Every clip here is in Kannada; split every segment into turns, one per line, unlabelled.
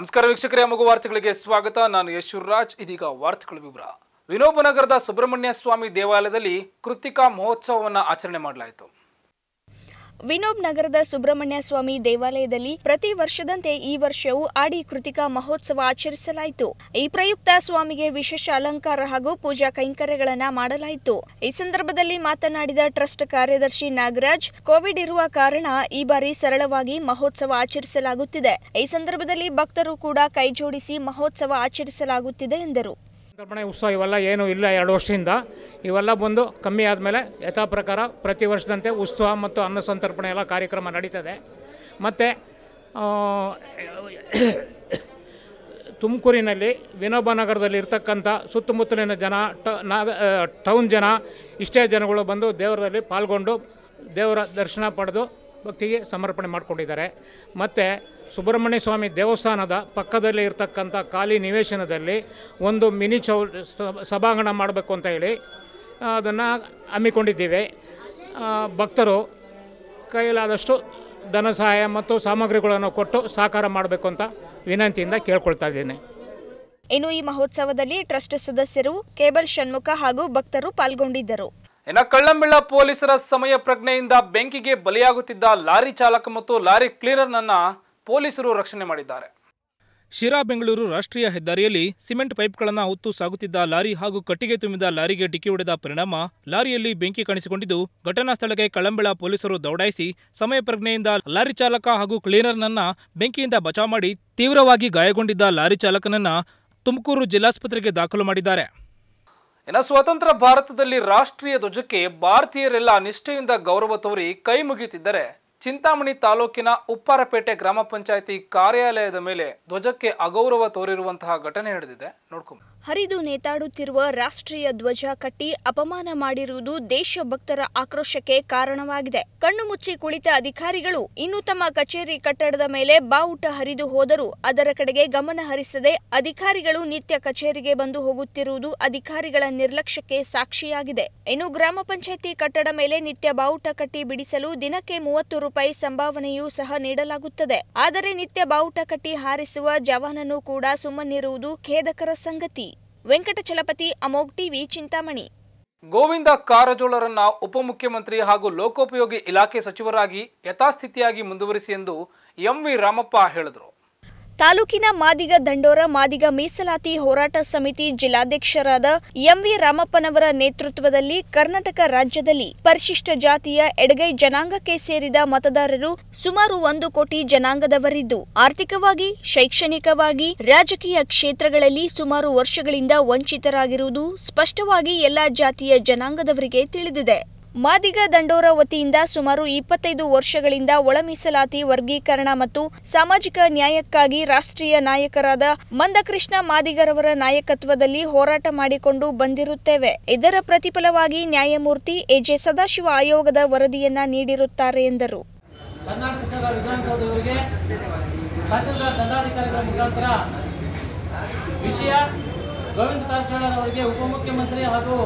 ನಮಸ್ಕಾರ ವೀಕ್ಷಕರೇ, ಮಗು ವಾರ್ತೆಗಳಿಗೆ ಸ್ವಾಗತ. ನಾನು ಯಶುರಾಜ್. ಇದೀಗ ವಾರ್ತೆಗಳ ವಿವರ. ವಿನೋಬನಗರದ ಸುಬ್ರಹ್ಮಣ್ಯ ಸ್ವಾಮಿ ದೇವಾಲಯದಲ್ಲಿ ಕೃತಿಕಾ ಮಹೋತ್ಸವವನ್ನು ಆಚರಣೆ ಮಾಡಲಾಯಿತು.
ವಿನೋಬ್ ನಗರದ ಸುಬ್ರಹ್ಮಣ್ಯ ಸ್ವಾಮಿ ದೇವಾಲಯದಲ್ಲಿ ಪ್ರತಿ ವರ್ಷದಂತೆ ಈ ವರ್ಷವೂ ಆಡಿ ಕೃತಿಕಾ ಮಹೋತ್ಸವ ಆಚರಿಸಲಾಯಿತು. ಈ ಪ್ರಯುಕ್ತ ಸ್ವಾಮಿಗೆ ವಿಶೇಷ ಅಲಂಕಾರ ಹಾಗೂ ಪೂಜಾ ಕೈಂಕರ್ಯಗಳನ್ನು ಮಾಡಲಾಯಿತು. ಈ ಸಂದರ್ಭದಲ್ಲಿ ಮಾತನಾಡಿದ ಟ್ರಸ್ಟ್ ಕಾರ್ಯದರ್ಶಿ ನಾಗರಾಜ್, ಕೋವಿಡ್ ಇರುವ ಕಾರಣ ಈ ಬಾರಿ ಸರಳವಾಗಿ ಮಹೋತ್ಸವ ಆಚರಿಸಲಾಗುತ್ತಿದೆ. ಈ ಸಂದರ್ಭದಲ್ಲಿ ಭಕ್ತರು ಕೂಡ ಕೈಜೋಡಿಸಿ ಮಹೋತ್ಸವ ಆಚರಿಸಲಾಗುತ್ತಿದೆ ಎಂದರು.
ಸಂತರ್ಪಣೆ ಉತ್ಸವ ಇವೆಲ್ಲ ಏನೂ ಇಲ್ಲ ಎರಡು ವರ್ಷದಿಂದ. ಇವೆಲ್ಲ ಬಂದು ಕಮ್ಮಿ ಆದಮೇಲೆ ಯಥಾ ಪ್ರಕಾರ ಪ್ರತಿ ವರ್ಷದಂತೆ ಉತ್ಸವ ಮತ್ತು ಅನ್ನ ಸಂತರ್ಪಣೆ ಎಲ್ಲ ಕಾರ್ಯಕ್ರಮ ನಡೀತದೆ. ಮತ್ತು ತುಮಕೂರಿನಲ್ಲಿ ವಿನೋಬ ನಗರದಲ್ಲಿ ಇರ್ತಕ್ಕಂಥ ಸುತ್ತಮುತ್ತಲಿನ ಜನ, ಟ, ನಾಗ ಟೌನ್ ಜನ, ಇಷ್ಟೇ ಜನಗಳು ಬಂದು ದೇವರಲ್ಲಿ ಪಾಲ್ಗೊಂಡು ದೇವರ ದರ್ಶನ ಪಡೆದು ಭಕ್ತಿಗೆ ಸಮರ್ಪಣೆ ಮಾಡಿಕೊಂಡಿದ್ದಾರೆ. ಮತ್ತು ಸುಬ್ರಹ್ಮಣ್ಯ ಸ್ವಾಮಿ ದೇವಸ್ಥಾನದ ಪಕ್ಕದಲ್ಲಿ ಇರತಕ್ಕಂಥ ಖಾಲಿ ನಿವೇಶನದಲ್ಲಿ ಒಂದು ಮಿನಿ ಚೌ ಸಭಾಂಗಣ ಮಾಡಬೇಕು ಅಂತ ಹೇಳಿ ಅದನ್ನು ಹಮ್ಮಿಕೊಂಡಿದ್ದೀವಿ. ಭಕ್ತರು ಕೈಲಾದಷ್ಟು ಧನ ಸಹಾಯ ಮತ್ತು ಸಾಮಗ್ರಿಗಳನ್ನು ಕೊಟ್ಟು ಸಹಕಾರ ಮಾಡಬೇಕು ಅಂತ ವಿನಂತಿಯಿಂದ ಕೇಳ್ಕೊಳ್ತಾ ಇದ್ದೇನೆ.
ಇನ್ನು ಈ ಮಹೋತ್ಸವದಲ್ಲಿ ಟ್ರಸ್ಟ್ ಸದಸ್ಯರು ಕೇಬಲ್ ಷಣ್ಮುಖ ಹಾಗೂ ಭಕ್ತರು ಪಾಲ್ಗೊಂಡಿದ್ದರು.
ಇನ್ನು ಕಳ್ಳಂಬೆಳ್ಳ ಪೊಲೀಸರ ಸಮಯ ಪ್ರಜ್ಞೆಯಿಂದ ಬೆಂಕಿಗೆ ಬಲಿಯಾಗುತ್ತಿದ್ದ ಲಾರಿ ಚಾಲಕ ಮತ್ತು ಲಾರಿ ಕ್ಲೀನರ್ನನ್ನ ಪೊಲೀಸರು ರಕ್ಷಣೆ ಮಾಡಿದ್ದಾರೆ. ಶಿರಾ ಬೆಂಗಳೂರು ರಾಷ್ಟ್ರೀಯ ಹೆದ್ದಾರಿಯಲ್ಲಿ ಸಿಮೆಂಟ್ ಪೈಪ್ಗಳನ್ನು ಹೊತ್ತು ಸಾಗುತ್ತಿದ್ದ ಲಾರಿ ಹಾಗೂ ಕಟ್ಟಿಗೆ ತುಂಬಿದ ಲಾರಿಗೆ ಡಿಕ್ಕಿ ಹೊಡೆದ ಪರಿಣಾಮ ಲಾರಿಯಲ್ಲಿ ಬೆಂಕಿ ಕಾಣಿಸಿಕೊಂಡಿದ್ದು, ಘಟನಾ ಸ್ಥಳಕ್ಕೆ ಕಳಂಬೆಳ ಪೊಲೀಸರು ದೌಡಾಯಿಸಿ ಸಮಯ ಪ್ರಜ್ಞೆಯಿಂದ ಲಾರಿ ಚಾಲಕ ಹಾಗೂ ಕ್ಲೀನರ್ನನ್ನ ಬೆಂಕಿಯಿಂದ ಬಚಾವ್ ಮಾಡಿ ತೀವ್ರವಾಗಿ ಗಾಯಗೊಂಡಿದ್ದ ಲಾರಿ ಚಾಲಕನನ್ನ ತುಮಕೂರು ಜಿಲ್ಲಾಸ್ಪತ್ರೆಗೆ ದಾಖಲು ಮಾಡಿದ್ದಾರೆ. ಇನ್ನು ಸ್ವತಂತ್ರ ಭಾರತದಲ್ಲಿ ರಾಷ್ಟ್ರೀಯ ಧ್ವಜಕ್ಕೆ ಭಾರತೀಯರೆಲ್ಲ ನಿಷ್ಠೆಯಿಂದ ಗೌರವ ತೋರಿ ಕೈ ಮುಗಿಯುತ್ತಿದ್ದರೆ ಚಿಂತಾಮಣಿ ತಾಲೂಕಿನ ಉಪ್ಪಾರಪೇಟೆ ಗ್ರಾಮ ಪಂಚಾಯಿತಿ ಕಾರ್ಯಾಲಯದ ಮೇಲೆ ಧ್ವಜಕ್ಕೆ ಅಗೌರವ ತೋರಿರುವಂತಹ ಘಟನೆ ನಡೆದಿದೆ. ನೋಡ್ಕೊಂಡು
ಹರಿದು ನೇತಾಡುತ್ತಿರುವ ರಾಷ್ಟ್ರೀಯ ಧ್ವಜ ಕಟ್ಟಿ ಅಪಮಾನ ಮಾಡಿರುವುದು ದೇಶಭಕ್ತರ ಆಕ್ರೋಶಕ್ಕೆ ಕಾರಣವಾಗಿದೆ. ಕಣ್ಣು ಮುಚ್ಚಿ ಕುಳಿತ ಅಧಿಕಾರಿಗಳು ಇನ್ನು ತಮ್ಮ ಕಚೇರಿ ಕಟ್ಟಡದ ಮೇಲೆ ಬಾವುಟ ಹರಿದು ಹೋದರೂ ಅದರ ಕಡೆಗೆ ಗಮನ ಹರಿಸದೆ ಅಧಿಕಾರಿಗಳು ನಿತ್ಯ ಕಚೇರಿಗೆ ಬಂದು ಹೋಗುತ್ತಿರುವುದು ಅಧಿಕಾರಿಗಳ ನಿರ್ಲಕ್ಷ್ಯಕ್ಕೆ ಸಾಕ್ಷಿಯಾಗಿದೆ. ಇನ್ನು ಗ್ರಾಮ ಪಂಚಾಯಿತಿ ಕಟ್ಟಡ ಮೇಲೆ ನಿತ್ಯ ಬಾವುಟ ಕಟ್ಟಿ ಬಿಡಿಸಲು ದಿನಕ್ಕೆ ಮೂವತ್ತು ರೂಪಾಯಿ ಸಂಭಾವನೆಯೂ ಸಹ ನೀಡಲಾಗುತ್ತದೆ. ಆದರೆ ನಿತ್ಯ ಬಾವುಟ ಕಟ್ಟಿ ಹಾರಿಸುವ ಜವಾನನು ಕೂಡ ಸುಮ್ಮನಿರುವುದು ಖೇದಕರ ಸಂಗತಿ. ವೆಂಕಟಚಲಪತಿ, ಅಮೋಘ್ ಟಿವಿ, ಚಿಂತಾಮಣಿ.
ಗೋವಿಂದ ಕಾರಜೋಳರನ್ನ ಉಪಮುಖ್ಯಮಂತ್ರಿ ಹಾಗೂ ಲೋಕೋಪಯೋಗಿ ಇಲಾಖೆ ಸಚಿವರಾಗಿ ಯಥಾಸ್ಥಿತಿಯಾಗಿ ಮುಂದುವರಿಸಿ ಎಂದು ಎಂ ವಿ ರಾಮಪ್ಪ ಹೇಳಿದರು.
ತಾಲೂಕಿನ ಮಾದಿಗ ದಂಡೋರ, ಮಾದಿಗ ಮೀಸಲಾತಿ ಹೋರಾಟ ಸಮಿತಿ ಜಿಲ್ಲಾಧ್ಯಕ್ಷರಾದ ಎಂವಿ ರಾಮಪ್ಪನವರ ನೇತೃತ್ವದಲ್ಲಿ ಕರ್ನಾಟಕ ರಾಜ್ಯದಲ್ಲಿ ಪರಿಶಿಷ್ಟ ಜಾತಿಯ ಎಡಗೈ ಜನಾಂಗಕ್ಕೆ ಸೇರಿದ ಮತದಾರರು ಸುಮಾರು ಒಂದು ಕೋಟಿ ಜನಾಂಗದವರಿದ್ದು, ಆರ್ಥಿಕವಾಗಿ, ಶೈಕ್ಷಣಿಕವಾಗಿ ರಾಜಕೀಯ ಕ್ಷೇತ್ರಗಳಲ್ಲಿ ಸುಮಾರು ವರ್ಷಗಳಿಂದ ವಂಚಿತರಾಗಿರುವುದು ಸ್ಪಷ್ಟವಾಗಿ ಎಲ್ಲಾ ಜಾತಿಯ ಜನಾಂಗದವರಿಗೆ ತಿಳಿದಿದೆ. ಮಾದಿಗ ದಂಡೋರ ವತಿಯಿಂದ ಸುಮಾರು ಇಪ್ಪತ್ತೈದು ವರ್ಷಗಳಿಂದ ಒಳ ಮೀಸಲಾತಿ ವರ್ಗೀಕರಣ ಮತ್ತು ಸಾಮಾಜಿಕ ನ್ಯಾಯಕ್ಕಾಗಿ ರಾಷ್ಟ್ರೀಯ ನಾಯಕರಾದ ಮಂದಕೃಷ್ಣ ಮಾದಿಗರವರ ನಾಯಕತ್ವದಲ್ಲಿ ಹೋರಾಟ ಮಾಡಿಕೊಂಡು ಬಂದಿರುತ್ತೇವೆ. ಇದರ ಪ್ರತಿಫಲವಾಗಿ ನ್ಯಾಯಮೂರ್ತಿ ಎಜೆ ಸದಾಶಿವ ಆಯೋಗದ ವರದಿಯನ್ನ ನೀಡಿರುತ್ತಾರೆ ಎಂದರು.
ವಿಷಯ ಗೋವಿಂದ ಕಾರಜೋಳ ಉಪಮುಖ್ಯಮಂತ್ರಿ ಹಾಗೂ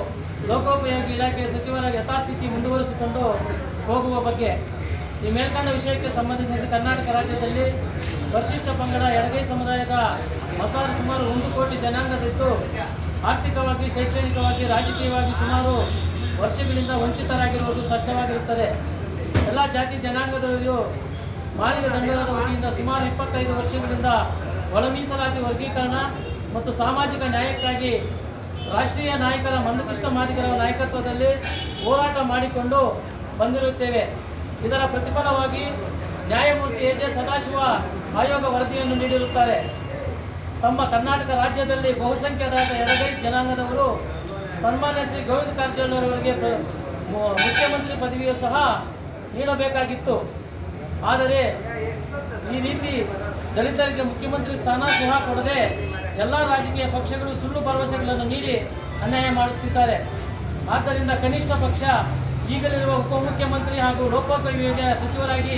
ಲೋಕೋಪಯೋಗಿ ಇಲಾಖೆ ಸಚಿವರಾಗಿ ಯಥಾಸ್ಥಿತಿ ಮುಂದುವರಿಸಿಕೊಂಡು ಹೋಗುವ ಬಗ್ಗೆ ಈ ಮೇಲ್ಕಂಡ ವಿಷಯಕ್ಕೆ ಸಂಬಂಧಿಸಿದಂತೆ ಕರ್ನಾಟಕ ರಾಜ್ಯದಲ್ಲಿ ಪರಿಶಿಷ್ಟ ಪಂಗಡ ಎಡಗೈ ಸಮುದಾಯದ ಮತದಾರರು ಸುಮಾರು ಒಂದು ಕೋಟಿ ಜನಾಂಗದಿದ್ದು ಆರ್ಥಿಕವಾಗಿ, ಶೈಕ್ಷಣಿಕವಾಗಿ, ರಾಜಕೀಯವಾಗಿ ಸುಮಾರು ವರ್ಷಗಳಿಂದ ವಂಚಿತರಾಗಿರುವುದು ಸ್ಪಷ್ಟವಾಗಿರುತ್ತದೆ. ಎಲ್ಲ ಜಾತಿ ಜನಾಂಗದವರಿಗೂ ಮಾಲಿಕ ದಂಡದ ವತಿಯಿಂದ ಸುಮಾರು ಇಪ್ಪತ್ತೈದು ವರ್ಷಗಳಿಂದ ಒಳ ಮೀಸಲಾತಿ ವರ್ಗೀಕರಣ ಮತ್ತು ಸಾಮಾಜಿಕ ನ್ಯಾಯಕ್ಕಾಗಿ ರಾಷ್ಟ್ರೀಯ ನಾಯಕರ ಮಂದಕೃಷ್ಣ ಮಾದಿಗರ ನಾಯಕತ್ವದಲ್ಲಿ ಹೋರಾಟ ಮಾಡಿಕೊಂಡು ಬಂದಿರುತ್ತೇವೆ. ಇದರ ಪ್ರತಿಫಲವಾಗಿ ನ್ಯಾಯಮೂರ್ತಿ ಎ ಜೆ ಸದಾಶಿವ ಆಯೋಗ ವರದಿಯನ್ನು ನೀಡಿರುತ್ತಾರೆ. ತಮ್ಮ ಕರ್ನಾಟಕ ರಾಜ್ಯದಲ್ಲಿ ಬಹುಸಂಖ್ಯಾತ ಎಡಗೈ ಜನಾಂಗದವರು ಸನ್ಮಾನ್ಯ ಶ್ರೀ ಗೋವಿಂದ ಕಾರಜೋಳವರಿಗೆ ಮುಖ್ಯಮಂತ್ರಿ ಪದವಿಯು ಸಹ ನೀಡಬೇಕಾಗಿತ್ತು. ಆದರೆ ಈ ರೀತಿ ದಲಿತರಿಗೆ ಮುಖ್ಯಮಂತ್ರಿ ಸ್ಥಾನ ಸಹ ಕೊಡದೆ ಎಲ್ಲ ರಾಜಕೀಯ ಪಕ್ಷಗಳು ಸುಳ್ಳು ಭರವಸೆಗಳನ್ನು ನೀಡಿ ಅನ್ಯಾಯ ಮಾಡುತ್ತಿದ್ದಾರೆ. ಆದ್ದರಿಂದ ಕನಿಷ್ಠ ಪಕ್ಷ ಈಗಲಿರುವ ಉಪಮುಖ್ಯಮಂತ್ರಿ ಹಾಗೂ ಲೋಕೋಪಯೋಗ ಸಚಿವರಾಗಿ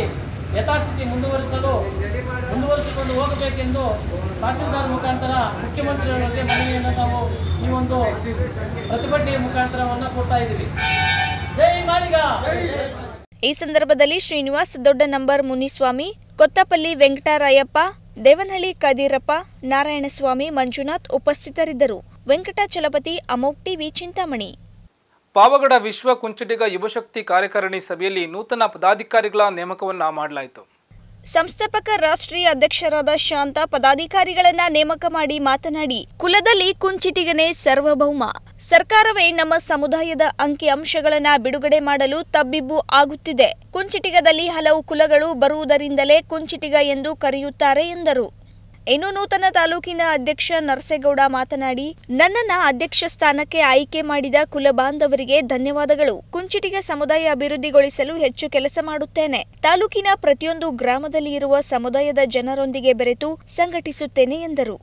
ಯಥಾಸ್ಥಿತಿ ಮುಂದುವರಿಸಲು ಮುಂದುವರಿಸಿಕೊಂಡು ಹೋಗಬೇಕೆಂದು ತಹಸೀಲ್ದಾರ್ ಮುಖಾಂತರ ಮುಖ್ಯಮಂತ್ರಿಯವರಿಗೆ ಮನವಿಯನ್ನು ನಾವು ಈ ಒಂದು ಪ್ರತಿಭಟನೆಯ ಮುಖಾಂತರವನ್ನು ಕೊಡ್ತಾ ಇದ್ದೀವಿ. ಜೈ ಮಾಲಿಗ
ಈ ಸಂದರ್ಭದಲ್ಲಿ ಶ್ರೀನಿವಾಸ್ ದೊಡ್ಡ ನಂಬರ್ ಮುನಿಸ್ವಾಮಿ, ಕೊತ್ತಪಲ್ಲಿ ವೆಂಕಟರಾಯಪ್ಪ ದೇವನಹಳ್ಳಿ ಕದೀರಪ್ಪ, ನಾರಾಯಣಸ್ವಾಮಿ, ಮಂಜುನಾಥ್ ಉಪಸ್ಥಿತರಿದ್ದರು. ವೆಂಕಟಾಚಲಪತಿ ಅಮೋಕ್ ಟಿವಿ, ಚಿಂತಾಮಣಿ.
ಪಾವಗಡ ವಿಶ್ವ ಕುಂಚಟಿಗ ಯುವಶಕ್ತಿ ಕಾರ್ಯಕಾರಿಣಿ ಸಭೆಯಲ್ಲಿ ನೂತನ ಪದಾಧಿಕಾರಿಗಳ ನೇಮಕವನ್ನು ಮಾಡಲಾಯಿತು.
ಸಂಸ್ಥಾಪಕ ರಾಷ್ಟ್ರೀಯ ಅಧ್ಯಕ್ಷರಾದ ಶಾಂತ ಪದಾಧಿಕಾರಿಗಳನ್ನ ನೇಮಕ ಮಾಡಿ ಮಾತನಾಡಿ, ಕುಲದಲ್ಲಿ ಕುಂಚಿಟಿಗನೇ ಸರ್ವಭೌಮ. ಸರ್ಕಾರವೇ ನಮ್ಮ ಸಮುದಾಯದ ಅಂಕಿ ಅಂಶಗಳನ್ನ ಬಿಡುಗಡೆ ಮಾಡಲು ತಬ್ಬಿಬ್ಬು ಆಗುತ್ತಿದೆ. ಕುಂಚಿಟಿಗದಲ್ಲಿ ಹಲವು ಕುಲಗಳು ಬರುವುದರಿಂದಲೇ ಕುಂಚಿಟಿಗ ಎಂದು ಕರೆಯುತ್ತಾರೆ ಎಂದರು. ಇನ್ನು ನೂತನ ತಾಲೂಕಿನ ಅಧ್ಯಕ್ಷ ನರಸೇಗೌಡ ಮಾತನಾಡಿ, ನನ್ನನ್ನ ಅಧ್ಯಕ್ಷ ಸ್ಥಾನಕ್ಕೆ ಆಯ್ಕೆ ಮಾಡಿದ ಕುಲ ಬಾಂಧವರಿಗೆ ಧನ್ಯವಾದಗಳು. ಕುಂಚಿಟಿಗೆ ಸಮುದಾಯ ಅಭಿವೃದ್ಧಿಗೊಳಿಸಲು ಹೆಚ್ಚು ಕೆಲಸ ಮಾಡುತ್ತೇನೆ. ತಾಲೂಕಿನ ಪ್ರತಿಯೊಂದು ಗ್ರಾಮದಲ್ಲಿ ಇರುವ ಸಮುದಾಯದ ಜನರೊಂದಿಗೆ ಬೆರೆತು ಸಂಘಟಿಸುತ್ತೇನೆ ಎಂದರು.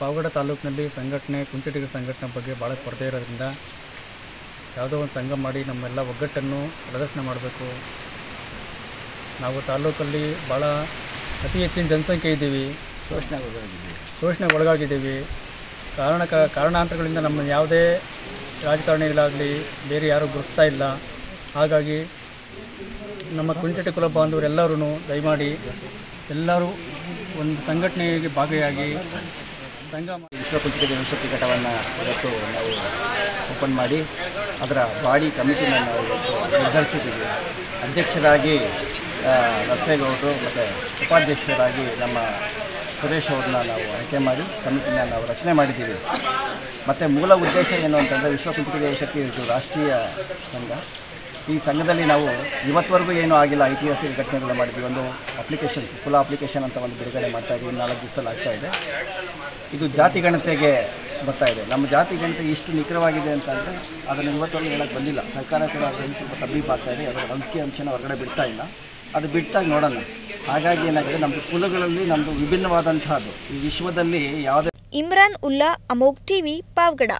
ಪಾವಗಡ ತಾಲೂಕಿನಲ್ಲಿ ಸಂಘಟನೆ, ಕುಂಚಿಟಿಗ ಸಂಘಟನೆ ಬಗ್ಗೆ ಭಾಳ ಕೊರತೆ ಇರೋದ್ರಿಂದ ಯಾವುದೋ ಒಂದು ಸಂಘ ಮಾಡಿ ನಮ್ಮೆಲ್ಲ ಒಗ್ಗಟ್ಟನ್ನು ಪ್ರದರ್ಶನ ಮಾಡಬೇಕು. ನಾವು ತಾಲೂಕಲ್ಲಿ ಭಾಳ ಅತಿ ಹೆಚ್ಚಿನ ಜನಸಂಖ್ಯೆ ಇದ್ದೀವಿ. ಶೋಷಣೆಗೆ ಒಳಗಾಗಿದ್ದೀವಿ ಕಾರಣ ಕಾರಣಾಂತರಗಳಿಂದ ನಮ್ಮ ಯಾವುದೇ ರಾಜಕಾರಣಿಗಳಾಗಲಿ ಬೇರೆ ಯಾರೂ ಗುರುಸ್ತಾ ಇಲ್ಲ. ಹಾಗಾಗಿ ನಮ್ಮ ಕುಂಚಟಿ ಕುಲ ಬಾಂಧವರೆಲ್ಲರೂ ದಯಮಾಡಿ ಎಲ್ಲರೂ ಒಂದು ಸಂಘಟನೆಗೆ ಭಾಗಿಯಾಗಿ ಸಂಘ
ವಿಶ್ವ ಕುಂಚಿತ ಯುವಶಕ್ತಿ ಘಟವನ್ನು ಇವತ್ತು ನಾವು ಓಪನ್ ಮಾಡಿ ಅದರ ಬಾಡಿ ಕಮಿಟಿನ ನಾವು ನಿರ್ಧರಿಸಿದ್ದೀವಿ. ಅಧ್ಯಕ್ಷರಾಗಿ ನರಸೇಗೌಡರು ಮತ್ತು ಉಪಾಧ್ಯಕ್ಷರಾಗಿ ನಮ್ಮ ಸುರೇಶ್ ಅವ್ರನ್ನ ನಾವು ಆಯ್ಕೆ ಮಾಡಿ ಕಮಿಟಿನ ನಾವು ರಚನೆ ಮಾಡಿದ್ದೀವಿ. ಮತ್ತು ಮೂಲ ಉದ್ದೇಶ ಏನು ಅಂತಂದರೆ ವಿಶ್ವ ಕುಂಚಿಟಿಗ ಶಕ್ತಿ, ಇದು ರಾಷ್ಟ್ರೀಯ ಸಂಘ. ಈ ಸಂಘದಲ್ಲಿ ನಾವು ಇವತ್ತವರೆಗೂ ಏನೂ ಆಗಿಲ್ಲ. ಐತಿಹಾಸಿಕ ಘಟನೆಗಳು ಮಾಡಿದ್ವಿ ಒಂದು ಅಪ್ಲಿಕೇಶನ್ಸ್ ಕುಲ ಅಪ್ಲಿಕೇಶನ್ ಅಂತ ಒಂದು ಬಿಡುಗಡೆ ಮಾಡ್ತಾ ಇದ್ದೀವಿ. ನಾಲ್ಕು ದಿವಸದಲ್ಲಿ ಆಗ್ತಾ ಇದೆ. ಇದು ಜಾತಿ ಗಣತೆಗೆ ಬರ್ತಾ ಇದೆ. ನಮ್ಮ ಜಾತಿ ಗಣತೆ ಇಷ್ಟು ನಿಖರವಾಗಿದೆ ಅಂತಂದರೆ ಅದನ್ನು ಇವತ್ತವರೆಗೂ ಹೇಳಕ್ಕೆ ಬಂದಿಲ್ಲ. ಸರ್ಕಾರ ಕೂಡ ಅದರಲ್ಲಿ ಸ್ವಲ್ಪ ತಬ್ಬಿ ಆಗ್ತಾ ಇದೆ. ಅದರ ಅಂಕಿ ಅಂಶನ ಹೊರಗಡೆ ಬಿಡ್ತಾ ಇಲ್ಲ. ಅದು ಬಿಟ್ಟಾಗ ನೋಡೋಣ. ಹಾಗಾಗಿ ಏನಾಗಿದೆ ನಮ್ಮದು ಕುಲಗಳಲ್ಲಿ ನಮ್ಮದು ವಿಭಿನ್ನವಾದಂತಹದ್ದು ಈ ವಿಶ್ವದಲ್ಲಿ ಯಾವುದೇ
ಇಮ್ರಾನ್ ಉಲ್ಲಾ ಅಮೋಕ್ ಟಿವಿ ಪಾವಗಡ.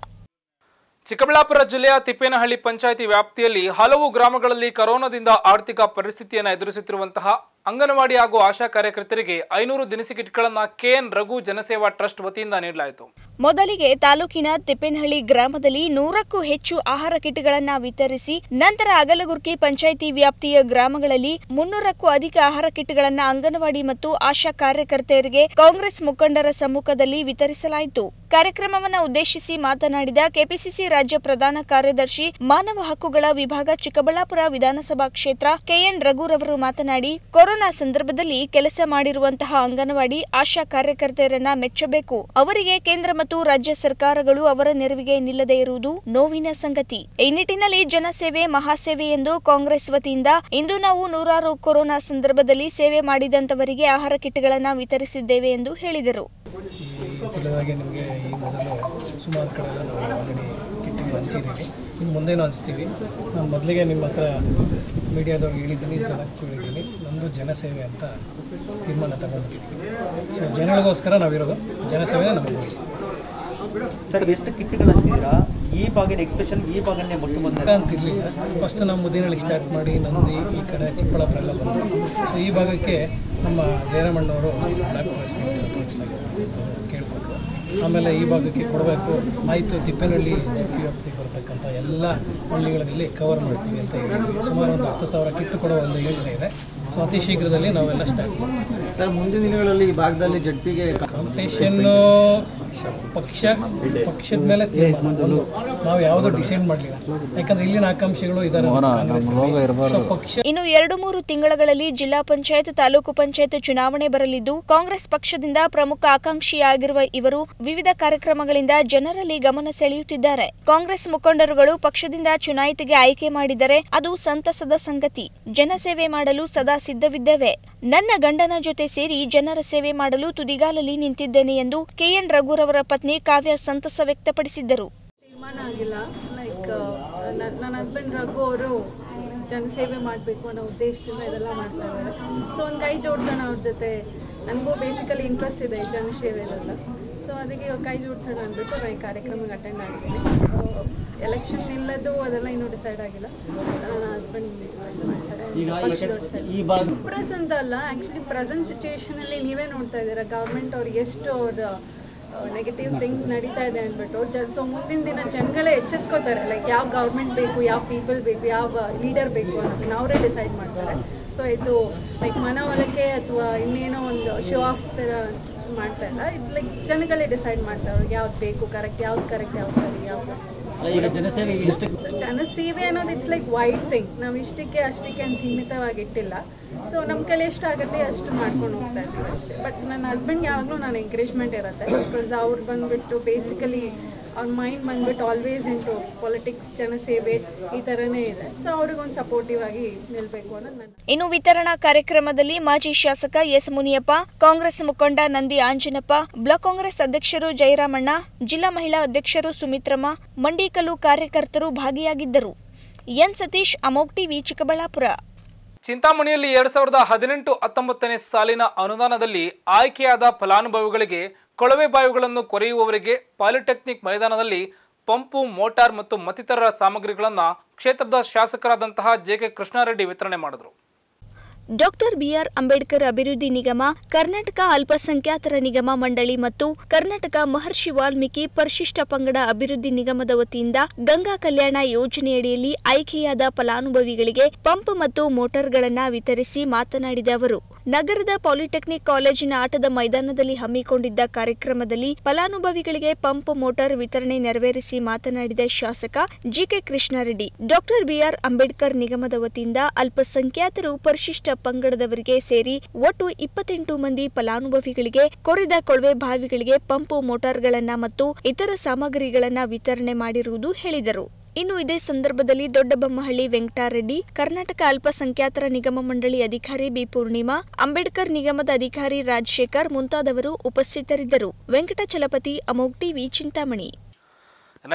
ಚಿಕ್ಕಬಳ್ಳಾಪುರ ಜಿಲ್ಲೆಯ ತಿಪ್ಪೇನಹಳ್ಳಿ ಪಂಚಾಯಿತಿ ವ್ಯಾಪ್ತಿಯಲ್ಲಿ ಹಲವು ಗ್ರಾಮಗಳಲ್ಲಿ ಕೊರೋನಾದಿಂದ ಆರ್ಥಿಕ ಪರಿಸ್ಥಿತಿಯನ್ನು ಎದುರಿಸುತ್ತಿರುವಂತಹ ಅಂಗನವಾಡಿ ಹಾಗೂ ಆಶಾ ಕಾರ್ಯಕರ್ತರಿಗೆ ಐನೂರು ದಿನಸಿ ಕಿಟ್ಗಳನ್ನು ಕೆಎನ್ ರಘು ಜನಸೇವಾ ಟ್ರಸ್ಟ್ ವತಿಯಿಂದ ನೀಡಲಾಯಿತು.
ಮೊದಲಿಗೆ ತಾಲೂಕಿನ ತಿಪ್ಪೇನಹಳ್ಳಿ ಗ್ರಾಮದಲ್ಲಿ ನೂರಕ್ಕೂ ಹೆಚ್ಚು ಆಹಾರ ಕಿಟ್ಗಳನ್ನು ವಿತರಿಸಿ, ನಂತರ ಅಗಲಗುರ್ಕಿ ಪಂಚಾಯಿತಿ ವ್ಯಾಪ್ತಿಯ ಗ್ರಾಮಗಳಲ್ಲಿ ಮುನ್ನೂರಕ್ಕೂ ಅಧಿಕ ಆಹಾರ ಕಿಟ್ಗಳನ್ನು ಅಂಗನವಾಡಿ ಮತ್ತು ಆಶಾ ಕಾರ್ಯಕರ್ತೆಯರಿಗೆ ಕಾಂಗ್ರೆಸ್ ಮುಖಂಡರ ಸಮ್ಮುಖದಲ್ಲಿ ವಿತರಿಸಲಾಯಿತು. ಕಾರ್ಯಕ್ರಮವನ್ನ ಉದ್ದೇಶಿಸಿ ಮಾತನಾಡಿದ ಕೆಪಿಸಿಸಿ ರಾಜ್ಯ ಪ್ರಧಾನ ಕಾರ್ಯದರ್ಶಿ ಮಾನವ ಹಕ್ಕುಗಳ ವಿಭಾಗ ಚಿಕ್ಕಬಳ್ಳಾಪುರ ವಿಧಾನಸಭಾ ಕ್ಷೇತ್ರ ಕೆಎನ್ ರಘುರವರು ಮಾತನಾಡಿ, ಕೊರೋನಾ ಸಂದರ್ಭದಲ್ಲಿ ಕೆಲಸ ಮಾಡಿರುವಂತಹ ಅಂಗನವಾಡಿ ಆಶಾ ಕಾರ್ಯಕರ್ತೆಯರನ್ನ ಮೆಚ್ಚಬೇಕು. ಅವರಿಗೆ ಕೇಂದ್ರ ಮತ್ತು ರಾಜ್ಯ ಸರ್ಕಾರಗಳು ಅವರ ನೆರವಿಗೆ ನಿಲ್ಲದೆ ಇರುವುದು ನೋವಿನ ಸಂಗತಿ. ಈ ನಿಟ್ಟಿನಲ್ಲಿ ಜನಸೇವೆ, ಮಹಾಸೇವೆ ಎಂದು ಕಾಂಗ್ರೆಸ್ ವತಿಯಿಂದ ಇಂದು ನಾವು ನೂರಾರು ಕೊರೋನಾ ಸಂದರ್ಭದಲ್ಲಿ ಸೇವೆ ಮಾಡಿದಂತವರಿಗೆ ಆಹಾರ ಕಿಟ್ಗಳನ್ನು ವಿತರಿಸಿದ್ದೇವೆ ಎಂದು ಹೇಳಿದರು.
ಇನ್ನು ಮುಂದೇನು ಅನಿಸ್ತೀವಿ ನಾನು ಮೊದಲಿಗೆ ನಿಮ್ಮ ಹತ್ರ ಮೀಡಿಯಾದವ್ರಿಗೆ ಹೇಳಿದ್ದೀನಿ, ಜನಕ್ಕೆ ಹೇಳಿದ್ದೀನಿ ನಮ್ಮದು ಜನಸೇವೆ ಅಂತ ತೀರ್ಮಾನ ತಗೊಂಡಿದ್ದೀವಿ ಸೊ ಜನಗಳಿಗೋಸ್ಕರ ನಾವಿರೋದು. ಜನಸೇವೆ ನಮಗೆ
ಸರ್ ಎಷ್ಟು ಕಿಟ್ಗಳು ಹಚ್ಚಿದ್ದೀರಾ? ಈ ಭಾಗದ ಎಕ್ಸ್ಪೆಷಲ್ ಈ ಭಾಗನೇ ಮೊಟ್ಟ ಮೊದಲ
ಅಂತ ಇರಲಿಲ್ಲ ಫಸ್ಟ್ ನಾವು ಮುದಿನಳ್ಳಿ ಸ್ಟಾರ್ಟ್ ಮಾಡಿ ನಂದಿ ಈ ಕಡೆ ಚಿಕ್ಕಬಳ್ಳಾಪುರ ಎಲ್ಲ ಬಂದರು ಸೊ ಈ ಭಾಗಕ್ಕೆ ನಮ್ಮ ಜಯರಾಮಣ್ಣವರು ಡಾಕ್ಟರ್ ಕೇಳಿಕೊಟ್ರು. ಆಮೇಲೆ ಈ ಭಾಗಕ್ಕೆ ಕೊಡಬೇಕು. ಆಯಿತು ತಿಪ್ಪೇನಹಳ್ಳಿ ಜಿ ವ್ಯಾಪ್ತಿಗೆ ಬರ್ತಕ್ಕಂಥ ಎಲ್ಲ ಹಳ್ಳಿಗಳಲ್ಲಿ ಕವರ್ ಮಾಡ್ತೀವಿ ಅಂತ ಹೇಳಿ ಸುಮಾರು ಒಂದು ಹತ್ತು ಸಾವಿರ ಕಿಟ್ ಕೊಡೋ ಒಂದು ಯೋಜನೆ ಇದೆ. ಸೊ ಅತಿ ಶೀಘ್ರದಲ್ಲಿ ನಾವೆಲ್ಲ ಸ್ಟಾರ್ಟ್ ಮಾಡ್ತೀವಿ.
ಸರ್ ಮುಂದಿನ ದಿನಗಳಲ್ಲಿ ಈ ಭಾಗದಲ್ಲಿ ಜಡ್ಪಿಗೆ
ಕಾಂಪಿಟೇಷನ್ ಪಕ್ಷ ಪಕ್ಷದ ಮೇಲೆ ನಾವು ಯಾವುದೋ ಡಿಸೈಡ್ ಮಾಡಲಿಲ್ಲ. ಯಾಕಂದ್ರೆ ಇಲ್ಲಿನ ಆಕಾಂಕ್ಷಿಗಳು ಇದ್ದಾರೆ ಪಕ್ಷ
ಇನ್ನು ಎರಡು ಮೂರು ತಿಂಗಳಲ್ಲಿ ಜಿಲ್ಲಾ ಪಂಚಾಯತ್ ತಾಲೂಕು ಪಂಚಾಯತ್ ಚುನಾವಣೆ ಬರಲಿದ್ದು ಕಾಂಗ್ರೆಸ್ ಪಕ್ಷದಿಂದ ಪ್ರಮುಖ ಆಕಾಂಕ್ಷಿಯಾಗಿರುವ ಇವರು ವಿವಿಧ ಕಾರ್ಯಕ್ರಮಗಳಿಂದ ಜನರಲ್ಲಿ ಗಮನ ಸೆಳೆಯುತ್ತಿದ್ದಾರೆ. ಕಾಂಗ್ರೆಸ್ ಮುಖಂಡರುಗಳು ಪಕ್ಷದಿಂದ ಚುನಾಯಿತಿಗೆ ಆಯ್ಕೆ ಮಾಡಿದರೆ ಅದು ಸಂತಸದ ಸಂಗತಿ. ಜನಸೇವೆ ಮಾಡಲು ಸದಾ ಸಿದ್ಧವಿದ್ದೇವೆ. ನನ್ನ ಗಂಡನ ಜೊತೆ ಸೇರಿ ಜನರ ಸೇವೆ ಮಾಡಲು ತುದಿಗಾಲಲ್ಲಿ ನಿಂತಿದ್ದೇನೆ ಎಂದು ಕೆಎನ್ ರಘುರವರ ಪತ್ನಿ ಕಾವ್ಯ ಸಂತಸ ವ್ಯಕ್ತಪಡಿಸಿದ್ದರು.
ತೀರ್ಮಾನ ಆಗಿಲ್ಲ. ಲೈಕ್ ನನ್ನ ಹಸ್ಬೆಂಡ್ ರಘು ಅವರು ಜನಸೇವೆ ಮಾಡಬೇಕು ಅನ್ನೋ ಉದ್ದೇಶದಿಂದ ಇದೆಲ್ಲ ಮಾಡ್ತಾ ಇದ್ದಾರೆ. ಸೊ ಒಂದು ಕೈ ಜೋಡ್ಸೋಣ ಅವ್ರ ಜೊತೆ. ನನಗೂ ಬೇಸಿಕಲಿ ಇಂಟ್ರೆಸ್ಟ್ ಇದೆ ಜನಸೇವೆಲೆಲ್ಲ ಸೊ ಅದಕ್ಕೆ ಕೈ ಜೋಡಿಸೋಣ ಅಂದ್ಬಿಟ್ಟು ಈ ಕಾರ್ಯಕ್ರಮಕ್ಕೆ ಅಟೆಂಡ್ ಆಗಿದ್ದೀನಿ. ಎಲೆಕ್ಷನ್ ನಿಲ್ಲದು ಅದೆಲ್ಲ ಇನ್ನೂ ಡಿಸೈಡ್ ಆಗಿಲ್ಲ. ನನ್ನ ಹಸ್ಬೆಂಡ್ ಪ್ರೆಸ್ ಅಂತ ಅಲ್ಲ ಆಕ್ಚುಲಿ ಪ್ರೆಸೆಂಟ್ ಸಿಚುವೇಶನಲ್ಲಿ ನೀವೇ ನೋಡ್ತಾ ಇದ್ದೀರಾ? ಗವರ್ಮೆಂಟ್ ಅವ್ರಿಗೆ ಎಷ್ಟು ಅವ್ರ ನೆಗೆಟಿವ್ ಥಿಂಗ್ಸ್ ನಡೀತಾ ಇದೆ ಅಂದ್ಬಿಟ್ಟು. ಜ ಸೊ ಮುಂದಿನ ದಿನ ಜನಗಳೇ ಎಚ್ಚೆತ್ಕೋತಾರೆ ಲೈಕ್ ಯಾವ ಗೌರ್ಮೆಂಟ್ ಬೇಕು ಯಾವ ಪೀಪಲ್ ಬೇಕು ಯಾವ ಲೀಡರ್ ಬೇಕು ಅನ್ನೋದನ್ನ ಅವರೇ ಡಿಸೈಡ್ ಮಾಡ್ತಾರೆ. ಸೊ ಇದು ಲೈಕ್ ಮನವೊಲಕ್ಕೆ ಅಥವಾ ಇನ್ನೇನೋ ಒಂದು ಶೋ ಆಫ್ ಥರ ಮಾಡ್ತಾ ಇಲ್ಲ. ಇದು ಲೈಕ್ ಜನಗಳೇ ಡಿಸೈಡ್ ಮಾಡ್ತಾರೆ ಅವ್ರಿಗೆ ಯಾವ್ದು ಬೇಕು ಕರೆಕ್ಟ್ ಯಾವ್ದು ಕರೆಕ್ಟ್ ಯಾವ್ದು ಸರಿ ಯಾವ್ದು ಜನಸೇವೆ ಅನ್ನೋದು ಇಟ್ಸ್ ಲೈಕ್ ವೈಡ್ ಥಿಂಗ್ ನಾವು ಇಷ್ಟಕ್ಕೆ ಅಷ್ಟಕ್ಕೆ ಅಂತ ಸೀಮಿತವಾಗಿ ಇಟ್ಟಿಲ್ಲ. ಸೊ ನಮ್ ಕೈಲಿ ಎಷ್ಟು ಆಗುತ್ತೆ ಅಷ್ಟು ಮಾಡ್ಕೊಂಡು ಹೋಗ್ತಾ ಇದ್ದೀವಿ ಅಷ್ಟೇ. ಬಟ್ ನನ್ನ ಹಸ್ಬೆಂಡ್ ಯಾವಾಗಲೂ ನಾನು ಎಂಕರೇಜ್ಮೆಂಟ್ ಇರುತ್ತೆ. ಬಿಕಾಸ್ ಅವ್ರು ಬಂದ್ಬಿಟ್ಟು ಬೇಸಿಕಲಿ ಅವ್ರ ಮೈಂಡ್ ಬಂದ್ಬಿಟ್ಟು ಆಲ್ವೇಸ್ ಇಂಟು ಪೊಲಿಟಿಕ್ಸ್ ಜನಸೇವೆ ಈ ತರನೇ ಇದೆ. ಸೊ ಅವ್ರಿಗೊಂದು ಸಪೋರ್ಟಿವ್ ಆಗಿ ನಿಲ್ಬೇಕು ಅನ್ನೋದು ನನ್ನ
ಇನ್ನು ವಿತರಣಾ ಕಾರ್ಯಕ್ರಮದಲ್ಲಿ ಮಾಜಿ ಶಾಸಕ ಎಸ್ ಮುನಿಯಪ್ಪ ಕಾಂಗ್ರೆಸ್ ಮುಖಂಡ ನಂದಿ ಆಂಜನಪ್ಪ ಬ್ಲಾಕ್ ಕಾಂಗ್ರೆಸ್ ಅಧ್ಯಕ್ಷರು ಜಯರಾಮಣ್ಣ ಜಿಲ್ಲಾ ಮಹಿಳಾ ಅಧ್ಯಕ್ಷರು ಸುಮಿತ್ರಮ್ಮ ಮಂಡಿಕಲ್ಲು ಕಾರ್ಯಕರ್ತರು ಭಾಗಿಯಾಗಿದ್ದರು. ಎನ್ ಸತೀಶ್ ಅಮೋಕ್ ಟಿವಿ ಚಿಕ್ಕಬಳ್ಳಾಪುರ.
ಚಿಂತಾಮಣಿಯಲ್ಲಿ ಎರಡ್ ಸಾವಿರದ ಹದಿನೆಂಟು ಹತ್ತೊಂಬತ್ತನೇ ಸಾಲಿನ ಅನುದಾನದಲ್ಲಿ ಆಯ್ಕೆಯಾದ ಫಲಾನುಭವಿಗಳಿಗೆ ಕೊಳವೆ ಬಾವಿಗಳನ್ನು ಕೊರೆಯುವವರಿಗೆ ಪಾಲಿಟೆಕ್ನಿಕ್ ಮೈದಾನದಲ್ಲಿ ಪಂಪು, ಮೋಟಾರ್ ಮತ್ತು ಮತ್ತಿತರ ಸಾಮಗ್ರಿಗಳನ್ನು ಕ್ಷೇತ್ರದ ಶಾಸಕರಾದಂತಹ ಜೆಕೆ ಕೃಷ್ಣಾರೆಡ್ಡಿ ವಿತರಣೆ ಮಾಡಿದರು.
ಡಾಕ್ಟರ್ ಬಿಆರ್ ಅಂಬೇಡ್ಕರ್ ಅಭಿವೃದ್ಧಿ ನಿಗಮ, ಕರ್ನಾಟಕ ಅಲ್ಪಸಂಖ್ಯಾತರ ನಿಗಮ ಮಂಡಳಿ ಮತ್ತು ಕರ್ನಾಟಕ ಮಹರ್ಷಿ ವಾಲ್ಮೀಕಿ ಪರಿಶಿಷ್ಟ ಪಂಗಡ ಅಭಿವೃದ್ಧಿ ನಿಗಮದ ವತಿಯಿಂದ ಗಂಗಾ ಕಲ್ಯಾಣ ಯೋಜನೆಯಡಿಯಲ್ಲಿ ಆಯ್ಕೆಯಾದ ಫಲಾನುಭವಿಗಳಿಗೆ ಪಂಪ್ ಮತ್ತು ಮೋಟಾರ್ಗಳನ್ನು ವಿತರಿಸಿ ಮಾತನಾಡಿದ ಅವರು. ನಗರದ ಪಾಲಿಟೆಕ್ನಿಕ್ ಕಾಲೇಜಿನ ಆಟದ ಮೈದಾನದಲ್ಲಿ ಹಮ್ಮಿಕೊಂಡಿದ್ದ ಕಾರ್ಯಕ್ರಮದಲ್ಲಿ ಫಲಾನುಭವಿಗಳಿಗೆ ಪಂಪ್ ಮೋಟಾರ್ ವಿತರಣೆ ನೆರವೇರಿಸಿ ಮಾತನಾಡಿದ ಶಾಸಕ GK Krishnareddy, doctor B R Ambedkar ನಿಗಮದ ವತಿಯಿಂದ ಅಲ್ಪಸಂಖ್ಯಾತರು ಪರಿಶಿಷ್ಟ ಪಂಗಡದವರಿಗೆ ಸೇರಿ ಒಟ್ಟು ಇಪ್ಪತ್ತೆಂಟು ಮಂದಿ ಫಲಾನುಭವಿಗಳಿಗೆ, ಕೊರೆದ ಕೊಳವೆ ಬಾವಿಗಳಿಗೆ ಪಂಪ್ ಮೋಟಾರ್ಗಳನ್ನ ಮತ್ತು ಇತರ ಸಾಮಗ್ರಿಗಳನ್ನ ವಿತರಣೆ ಮಾಡಿರುವುದು ಹೇಳಿದರು. ಇನ್ನು ಇದೇ ಸಂದರ್ಭದಲ್ಲಿ ದೊಡ್ಡಬೊಮ್ಮಹಳ್ಳಿ ವೆಂಕಟಾರೆಡ್ಡಿ, ಕರ್ನಾಟಕ ಅಲ್ಪಸಂಖ್ಯಾತರ ನಿಗಮ ಮಂಡಳಿ ಅಧಿಕಾರಿ ಬಿ ಪೂರ್ಣಿಮಾ, ಅಂಬೇಡ್ಕರ್ ನಿಗಮದ ಅಧಿಕಾರಿ ರಾಜಶೇಖರ್ ಮುಂತಾದವರು ಉಪಸ್ಥಿತರಿದ್ದರು. ವೆಂಕಟಚಲಪತಿ ಅಮೋಗ್ ಟಿವಿ, ಚಿಂತಾಮಣಿ.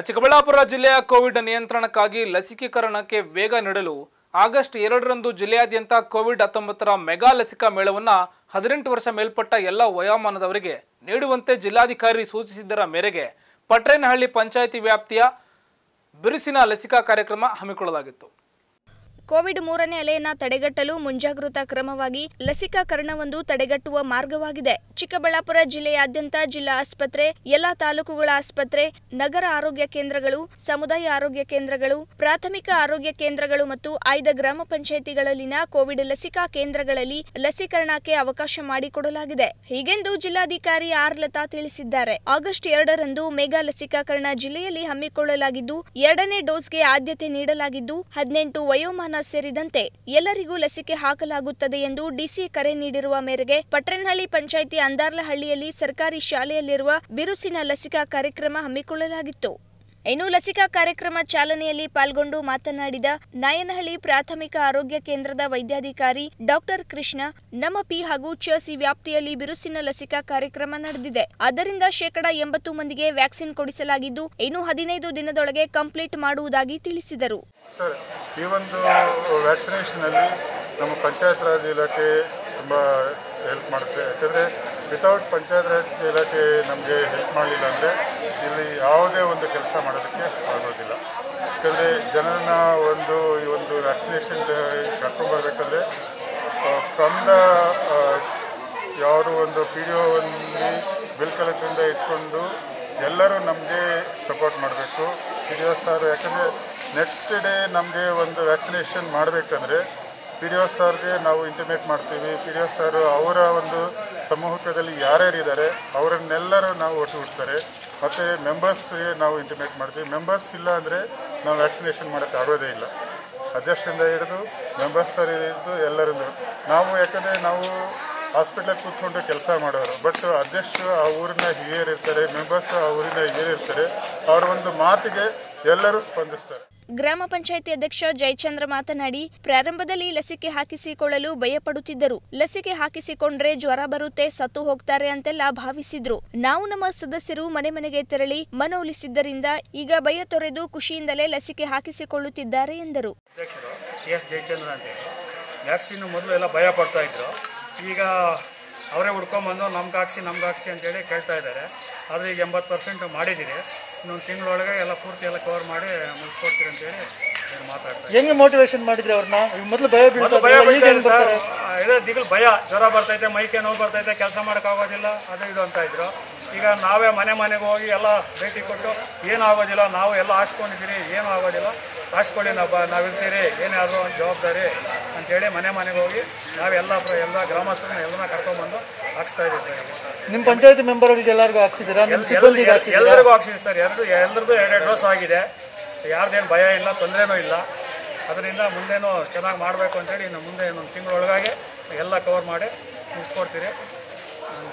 ಚಿಕ್ಕಬಳ್ಳಾಪುರ ಜಿಲ್ಲೆಯ ಕೋವಿಡ್ ನಿಯಂತ್ರಣಕ್ಕಾಗಿ ಲಸಿಕೀಕರಣಕ್ಕೆ ವೇಗ ನೀಡಲು ಆಗಸ್ಟ್ ಎರಡರಂದು ಜಿಲ್ಲೆಯಾದ್ಯಂತ ಕೋವಿಡ್ ಹತ್ತೊಂಬತ್ತರ ಮೆಗಾ ಲಸಿಕಾ ಮೇಳವನ್ನು ಹದಿನೆಂಟು ವರ್ಷ ಮೇಲ್ಪಟ್ಟ ಎಲ್ಲ ವಯೋಮಾನದವರಿಗೆ ನೀಡುವಂತೆ ಜಿಲ್ಲಾಧಿಕಾರಿ ಸೂಚಿಸಿದ್ದರ ಮೇರೆಗೆ ಪಟ್ರೇನಹಳ್ಳಿ ಪಂಚಾಯಿತಿ ವ್ಯಾಪ್ತಿಯ ಬಿರುಸಿನ ಲಸಿಕಾ ಕಾರ್ಯಕ್ರಮ ಹಮ್ಮಿಕೊಳ್ಳಲಾಗಿತ್ತು.
ಕೋವಿಡ್ ಮೂರನೇ ಅಲೆಯನ್ನ ತಡೆಗಟ್ಟಲು ಮುಂಜಾಗೃತಾ ಕ್ರಮವಾಗಿ ಲಸಿಕಾಕರಣವೊಂದು ತಡೆಗಟ್ಟುವ ಮಾರ್ಗವಾಗಿದೆ. ಚಿಕ್ಕಬಳ್ಳಾಪುರ ಜಿಲ್ಲೆಯಾದ್ಯಂತ ಜಿಲ್ಲಾ ಆಸ್ಪತ್ರೆ, ಎಲ್ಲಾ ತಾಲೂಕುಗಳ ಆಸ್ಪತ್ರೆ, ನಗರ ಆರೋಗ್ಯ ಕೇಂದ್ರಗಳು, ಸಮುದಾಯ ಆರೋಗ್ಯ ಕೇಂದ್ರಗಳು, ಪ್ರಾಥಮಿಕ ಆರೋಗ್ಯ ಕೇಂದ್ರಗಳು ಮತ್ತು ಆಯ್ದ ಗ್ರಾಮ ಪಂಚಾಯಿತಿಗಳಲ್ಲಿನ ಕೋವಿಡ್ ಲಸಿಕಾ ಕೇಂದ್ರಗಳಲ್ಲಿ ಲಸಿಕರಣಕ್ಕೆ ಅವಕಾಶ ಮಾಡಿಕೊಡಲಾಗಿದೆ. ಹೀಗೆಂದು ಜಿಲ್ಲಾಧಿಕಾರಿ ಆರ್. ಲತಾ ತಿಳಿಸಿದ್ದಾರೆ. ಆಗಸ್ಟ್ ಎರಡರಂದು ಮೆಗಾ ಲಸಿಕಾಕರಣ ಜಿಲ್ಲೆಯಲ್ಲಿ ಹಮ್ಮಿಕೊಳ್ಳಲಾಗಿದ್ದು, ಎರಡನೇ ಡೋಸ್ಗೆ ಆದ್ಯತೆ ನೀಡಲಾಗಿದ್ದು, ಹದಿನೆಂಟು ವಯೋಮಾನ ಸೇರಿದಂತೆ ಎಲ್ಲರಿಗೂ ಲಸಿಕೆ ಹಾಕಲಾಗುತ್ತದೆ ಎಂದು ಡಿಸಿ ಕರೆ ನೀಡಿರುವ ಮೇರೆಗೆ ಪಟ್ರನಹಳ್ಳಿ ಪಂಚಾಯಿತಿ ಅಂದಾರ್ಲಹಳ್ಳಿಯಲ್ಲಿ ಸರ್ಕಾರಿ ಶಾಲೆಯಲ್ಲಿರುವ ಬಿರುಸಿನ ಲಸಿಕಾ ಕಾರ್ಯಕ್ರಮ ಹಮ್ಮಿಕೊಳ್ಳಲಾಗಿತ್ತು. ಇನ್ನು ಲಸಿಕಾ ಕಾರ್ಯಕ್ರಮ ಚಾಲನೆಯಲ್ಲಿ ಪಾಲ್ಗೊಂಡು ಮಾತನಾಡಿದ ನಾಯನಹಳ್ಳಿ ಪ್ರಾಥಮಿಕ ಆರೋಗ್ಯ ಕೇಂದ್ರದ ವೈದ್ಯಾಧಿಕಾರಿ ಡಾಕ್ಟರ್ ಕೃಷ್ಣ, ನಮ್ಮ ಪಿ ಹಾಗೂ ಚಸಿ ವ್ಯಾಪ್ತಿಯಲ್ಲಿ ಬಿರುಸಿನ ಲಸಿಕಾ ಕಾರ್ಯಕ್ರಮ ನಡೆದಿದೆ. ಅದರಿಂದ ಶೇಕಡಾ ಎಂಬತ್ತು ಮಂದಿಗೆ ವ್ಯಾಕ್ಸಿನ್ ಕೊಡಿಸಲಾಗಿದ್ದು, ಇನ್ನು ಹದಿನೈದು ದಿನದೊಳಗೆ ಕಂಪ್ಲೀಟ್ ಮಾಡುವುದಾಗಿ ತಿಳಿಸಿದರು.
ಈ ಒಂದು ವ್ಯಾಕ್ಸಿನೇಷನಲ್ಲಿ ನಮ್ಮ ಪಂಚಾಯತ್ ರಾಜ್ ಇಲಾಖೆ ತುಂಬ ಹೆಲ್ಪ್ ಮಾಡುತ್ತೆ. ಯಾಕಂದರೆ ವಿತೌಟ್ ಪಂಚಾಯತ್ ರಾಜ್ ಇಲಾಖೆ ನಮಗೆ ಹೆಲ್ಪ್ ಮಾಡಲಿಲ್ಲ ಅಂದರೆ ಇಲ್ಲಿ ಯಾವುದೇ ಒಂದು ಕೆಲಸ ಮಾಡೋದಕ್ಕೆ ಆಗೋದಿಲ್ಲ. ಯಾಕಂದರೆ ಜನರನ್ನ ಒಂದು ಈ ಒಂದು ವ್ಯಾಕ್ಸಿನೇಷನ್ ಕರ್ಕೊಂಡ್ಬರ್ಬೇಕಾದ್ರೆ ಫ್ರಮ್ ದ ಯಾವುದು ಒಂದು ಪಿ ಡಿ ಒಲ್ಲಿ ಬಿಲ್ ಕಲೆಕ್ಟರಿಂದ ಇಟ್ಕೊಂಡು ಎಲ್ಲರೂ ನಮಗೆ ಸಪೋರ್ಟ್ ಮಾಡಬೇಕು. ಪಿ ಡಿ ಒ ಸರ್ ಯಾಕಂದರೆ ನೆಕ್ಸ್ಟ್ ಡೇ ನಮಗೆ ಒಂದು ವ್ಯಾಕ್ಸಿನೇಷನ್ ಮಾಡಬೇಕಂದ್ರೆ ಪಿ ಡಿ ಒ ಸರ್ಗೆ ನಾವು ಇಂಟಿಮೇಟ್ ಮಾಡ್ತೀವಿ. ಪಿ ಡಿ ಒ ಸರ್ ಅವರ ಒಂದು ಸಮೂಹದಲ್ಲಿ ಯಾರ್ಯಾರಿದ್ದಾರೆ ಅವರನ್ನೆಲ್ಲರೂ ನಾವು ಒಟ್ಟುಗೂಡ್ತಾರೆ ಮತ್ತು ಮೆಂಬರ್ಸ್ಗೆ ನಾವು ಇಂಟಿಮೇಟ್ ಮಾಡ್ತೀವಿ. ಮೆಂಬರ್ಸ್ ಇಲ್ಲ ಅಂದರೆ ನಾವು ವ್ಯಾಕ್ಸಿನೇಷನ್ ಮಾಡೋಕ್ಕೆ ಆಗೋದೇ ಇಲ್ಲ. ಅಧ್ಯಕ್ಷರಿಂದ ಹಿಡಿದು ಮೆಂಬರ್ಸ್ ಹಿಡಿದು ಎಲ್ಲರಿಂದ ನಾವು ಯಾಕಂದರೆ ನಾವು ಹಾಸ್ಪಿಟ್ಲಲ್ಲಿ ಕೂತ್ಕೊಂಡು ಕೆಲಸ ಮಾಡೋರು. ಬಟ್ ಅಧ್ಯಕ್ಷರು ಆ ಊರಿನ ಹಿರಿಯರು ಇರ್ತಾರೆ ಮೆಂಬರ್ಸ್ ಆ ಊರಿನ ಹಿರಿಯರು ಇರ್ತಾರೆ. ಅವರ ಒಂದು ಮಾತಿಗೆ ಎಲ್ಲರೂ ಸ್ಪಂದಿಸ್ತಾರೆ.
ಗ್ರಾಮ ಪಂಚಾಯಿತಿ ಅಧ್ಯಕ್ಷ ಜಯಚಂದ್ರ ಮಾತನಾಡಿ, ಪ್ರಾರಂಭದಲ್ಲಿ ಲಸಿಕೆ ಹಾಕಿಸಿಕೊಳ್ಳಲು ಭಯಪಡುತ್ತಿದ್ದರು. ಲಸಿಕೆ ಹಾಕಿಸಿಕೊಂಡ್ರೆ ಜ್ವರ ಬರುತ್ತೆ, ಸತ್ತು ಹೋಗ್ತಾರೆ ಅಂತೆಲ್ಲ ಭಾವಿಸಿದ್ರು. ನಾವು ನಮ್ಮ ಸದಸ್ಯರು ಮನೆ ಮನೆಗೆ ತೆರಳಿ ಮನವೊಲಿಸಿದ್ದರಿಂದ ಈಗ ಭಯ ತೊರೆದು ಖುಷಿಯಿಂದಲೇ ಲಸಿಕೆ ಹಾಕಿಸಿಕೊಳ್ಳುತ್ತಿದ್ದಾರೆ ಎಂದರು.
ಈಗ ಅವರೇ ಹುಡ್ಕೊಂಬಂದು ನಮ್ಗೆ ಹಾಕ್ಸಿ ನಮ್ಗೆ ಹಾಕ್ಸಿ ಅಂತೇಳಿ ಕೇಳ್ತಾ ಇದ್ದಾರೆ. ಆದರೆ ಈಗ ಎಂಬತ್ತು ಪರ್ಸೆಂಟ್ ಮಾಡಿದ್ದೀರಿ. ಇನ್ನೊಂದು ತಿಂಗಳೊಳಗೆ ಎಲ್ಲ ಪೂರ್ತಿ ಎಲ್ಲ ಕವರ್ ಮಾಡಿ ಮುಗಿಸ್ಕೊಡ್ತೀರಿ ಅಂತೇಳಿ ಹೇಳಿ ಮಾತಾಡ್ತಾರೆ
ಹೆಂಗೆ ಮೋಟಿವೇಶನ್ ಮಾಡಿದ್ರಿ ಅವ್ರನ್ನ? ಮೊದಲು ಭಯ ಬೀಳ್ತಾರೆ
ಇದೇ ದಿಗಲ್ ಭಯ ಜ್ವರ ಬರ್ತೈತೆ ಮೈಕೆ ನೋವು ಬರ್ತೈತೆ ಕೆಲಸ ಮಾಡೋಕ್ಕಾಗೋದಿಲ್ಲ ಅದು ಇದು ಅಂತ ಇದ್ರು. ಈಗ ನಾವೇ ಮನೆ ಮನೆಗೆ ಹೋಗಿ ಎಲ್ಲ ಭೇಟಿ ಕೊಟ್ಟು ಏನೂ ಆಗೋದಿಲ್ಲ ನಾವು ಎಲ್ಲ ಹಾಸ್ಕೊಂಡಿದ್ದೀರಿ ಏನೂ ಆಗೋದಿಲ್ಲ. ಹಾಸ್ಕೊಳ್ಳಿ ನಾವು ಬ ನಾವಿರ್ತೀರಿ ಏನಾದರೂ ಒಂದು ಜವಾಬ್ದಾರಿ ಅಂತೇಳಿ ಮನೆ ಮನೆಗೆ ಹೋಗಿ ನಾವೆಲ್ಲ ಎಲ್ಲ ಗ್ರಾಮಸ್ಥರನ್ನ ಎಲ್ಲರನ್ನ ಕರ್ಕೊಂಡ್ಬಂದು ಹಾಕ್ಸ್ತಾ ಇದ್ದೀವಿ ಸರ್ ಈಗ.
ನಿಮ್ಮ ಪಂಚಾಯತಿ ಮೆಂಬರ್ಗಳಿಗೆ ಎಲ್ಲರಿಗೂ ಹಾಕ್ಸಿದ್ದೀರಾ? ನಿಮ್ಮ ಸಿಬ್ಬಂದಿಗೆ ಹಾಕ್ಸಿದ್ದೀರಾ?
ಎಲ್ಲರಿಗೂ ಹಾಕ್ಸಿದೆ ಸರ್ ಎರಡು ಎಲ್ಲರದ್ದು ಎರಡೆರಡು ಡೋಸ್ ಆಗಿದೆ. ಯಾರ್ದೇನು ಭಯ ಇಲ್ಲ ತೊಂದರೆನೂ ಇಲ್ಲ. ಅದರಿಂದ ಮುಂದೇನು ಚೆನ್ನಾಗಿ ಮಾಡಬೇಕು ಅಂತೇಳಿ ಇನ್ನು ಮುಂದೆ ಇನ್ನೊಂದು ತಿಂಗಳೊಳಗಾಗಿ ಎಲ್ಲ ಕವರ್ ಮಾಡಿ ಮುಗಿಸ್ಕೊಡ್ತೀರಿ